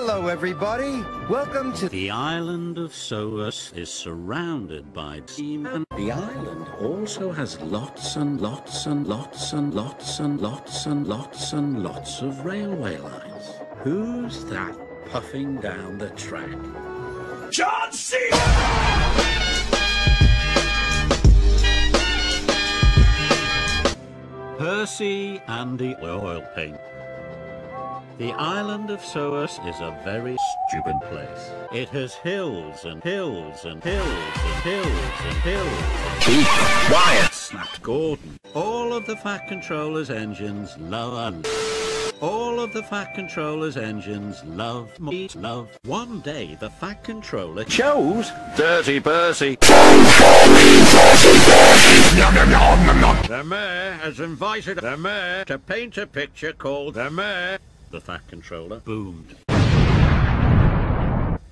Hello, everybody. Welcome to The island of Sodor is surrounded by steam and the island also has lots and lots and lots and lots and lots and lots and lots of railway lines. Who's that puffing down the track? John C. Percy and the oil paint. The island of Sodor is a very stupid place. It has hills and hills and hills and hills and hills. Keep quiet. Snapped Gordon. All of the Fat Controller's engines love all of the Fat Controller's engines love me love. One day the Fat Controller chose Dirty Percy. The mayor has invited the mayor to paint a picture called The Mayor. The Fat Controller boomed.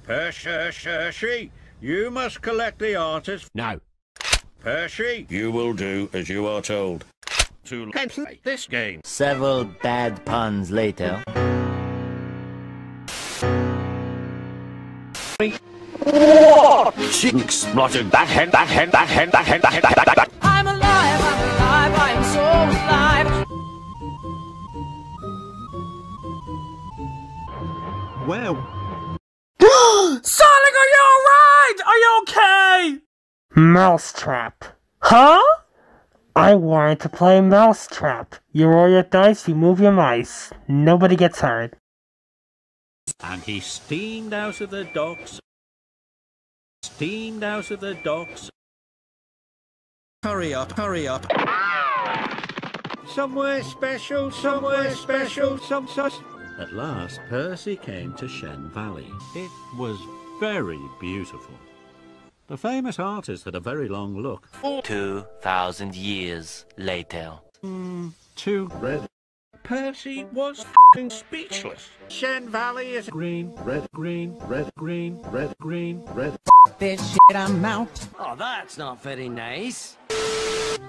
Percy, you must collect the artist. No. Percy, you will do as you are told. To play this game. Several bad puns later. She exploded that hen, that hen, that hen, that hen, that hen, that hen, Well, Sonic, are you alright? Are you okay? Mousetrap. Huh? I wanted to play Mousetrap. You roll your dice, you move your mice. Nobody gets hurt. and he steamed out of the docks. Steamed out of the docks. Hurry up, hurry up. Somewhere special, somewhere special, some such. At last, Percy came to Shen Valley. It was very beautiful. The famous artist had a very long look. Two thousand years later. Too red. Percy was fing speechless. Shen Valley is green, red, green, red, green, red, green, red. This shit, I'm out. Oh, that's not very nice.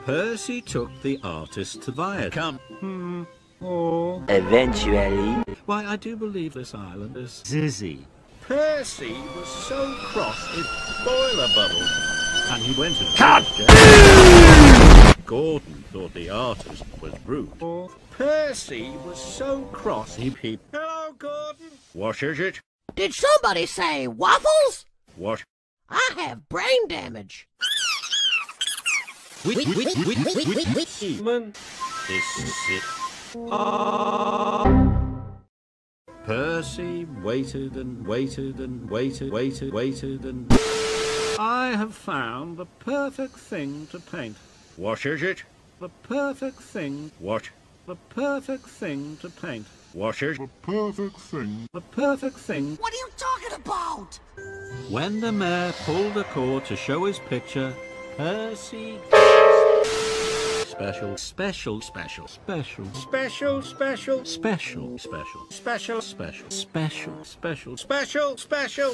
Percy took the artist to Viacom. Hmm. Oh. Eventually. Why, I do believe this island is Zizzy. Percy was so cross it boiler bubbled. And he went and Cut! Gordon thought the artist was rude. Percy was so cross he peeped. Hello, Gordon. What is it? Did somebody say waffles? What? I have brain damage. Demon is it? Percy waited and waited and waited, waited, waited and... I have found the perfect thing to paint. What is it? The perfect thing. What? The perfect thing to paint. What is the perfect thing? The perfect thing. What are you talking about? When the mayor pulled the cord to show his picture, Percy. Special, special, special, special, special, special, special, special, special, special, special, special, special, special.